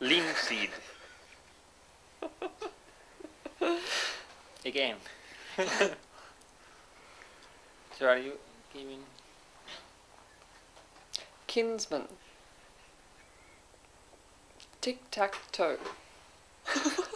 Linseed. Again. so are you giving? Kinsman. Tic tac toe.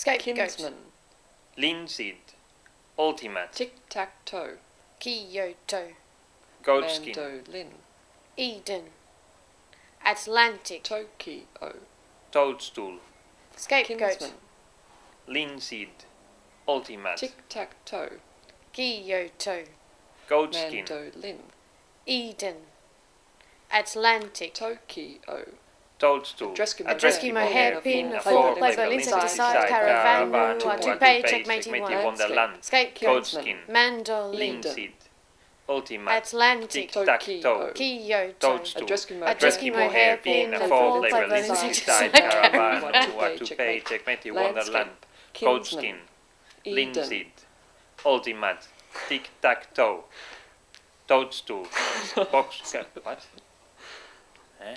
Scapegoat. Kinsman. Linseed. Ultimate. Tic tac toe. Kyoto. Goatskin. Mandolin. Eden. Atlantic. Tokyo. Toadstool. Scapegoat. Kinsman. Linseed. Ultimate. Tic tac toe. Kyoto. Goatskin. Mandolin. Eden. Atlantic. Tokyo. Toadstool. Address Eskimo hairpin, four player insecticide, caravan, caravan, one, one, two two page, page, checkmate, one. Wonderland. Goatskin. Mandolin. Linseed. Ultimate. Atlantic. Tic-tac-toe. Kyoto. Toadstool. Address Eskimo Address Eskimo Eskimo hairpin, hairpin, a a four-player four-player insecticide, caravan, caravan, one, one, two two page, page, checkmate, landscape, Wonderland. Goatskin. Linseed. Ultimate. Tic-tac-toe. Toadstool. Box. What? Eh?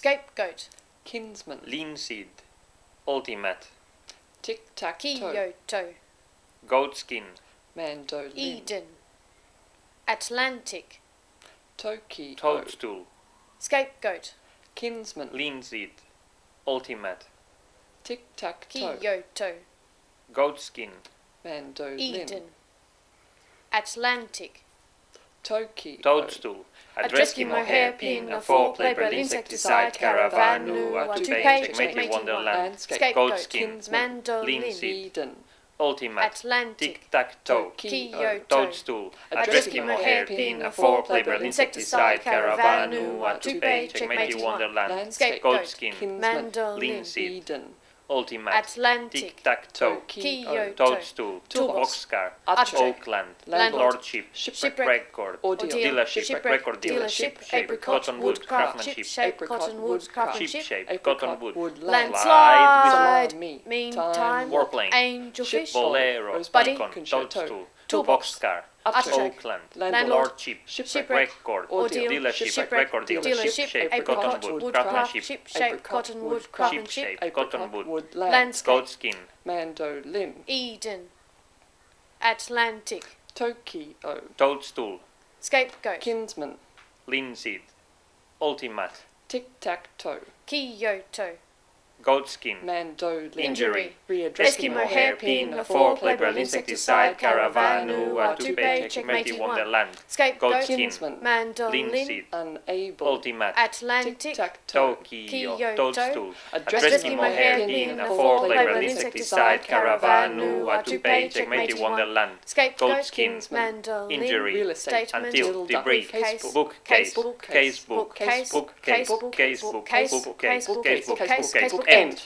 Scapegoat. Kinsman. Linseed. Ultimate. Tic tac toe. Kyoto. Goatskin. Mandolin. Eden. Atlantic. Tokyo. Toadstool. Scapegoat. Kinsman. Linseed. Ultimate. Tic tac toe. Kyoto. Goatskin. Mandolin. Eden. Atlantic. Tokyo. Toadstool. Address Eskimo hairpin, a four-player insecticide, caravan, Caravan, one, two two page, page, checkmate, Wonderland. Scapegoat. Goatskin. Mandolin. Eden. Ultimate. Atlantic. Tic-tac-toe. Kyoto. Uh, toadstool. Address Address Eskimo Eskimo hairpin, a a four-player four-player insecticide, caravan, caravan, one, one, two two page, page, checkmate. Wonderland. Landscape. Goatskin. Mandolin. Eden. Ultimate. Atlantic. Tic-tac-toe. Kyoto. Uh, Toadstool. Toolbox. Boxcar. Utrecht. Oakland. Landlord. Lordship. Shipwreck. Record. Ordeal. Dealership. Shipwreck. Record Dealership. dealership. Apricot. Cottonwood. Wood. Craftsmanship. Shape. Cottonwood. wood craft. Craftsmanship. Ship shape. Cottonwood. Landslide. Salami. Meantime. Time. Warplane. Angelfish. Ship. Bolero. Buddy. Toadstool. Toolbox. Boxcar. Utrecht. Oakland. Landlord. Lordship. Shipwreck. Record. Ordeal. Dealership. Shipwreck. Record dealership. Dealership. Shape. Cottonwood. Wood craft. Craftsmanship. Ship. Shape. Cottonwood. Wood craft. Craftsmanship. Shape. Cottonwood. Wood. Land. Landscape. Goatskin. Mandolin. Eden. Atlantic. Tokyo. Toadstool. Scapegoat. Kinsman. Linseed. Ultimate. Tic tac toe. Kyoto. Goatskin, mandolin, Injury. Eskimo hairpin, a a four-player four-player insecticide, caravanu, caravanu, to to pay, pay, checkmate, wonderland, Scapegoat, kinsman, linseed, unable, ultimate, Atlantic, Tokyo, toadstool, Eskimo hairpin, a four-player four-player insecticide, caravanu, pay, checkmate, wonderland, Scapegoat, mandolin, injury, real estate, until, little duck, debris, casebook, bookcase, bookcase, casebook, bookcase, bookcase, bookcase, casebook, bookcase, bookcase, bookcase, bookcase, bookcase, bookcase, bookcase, end. end.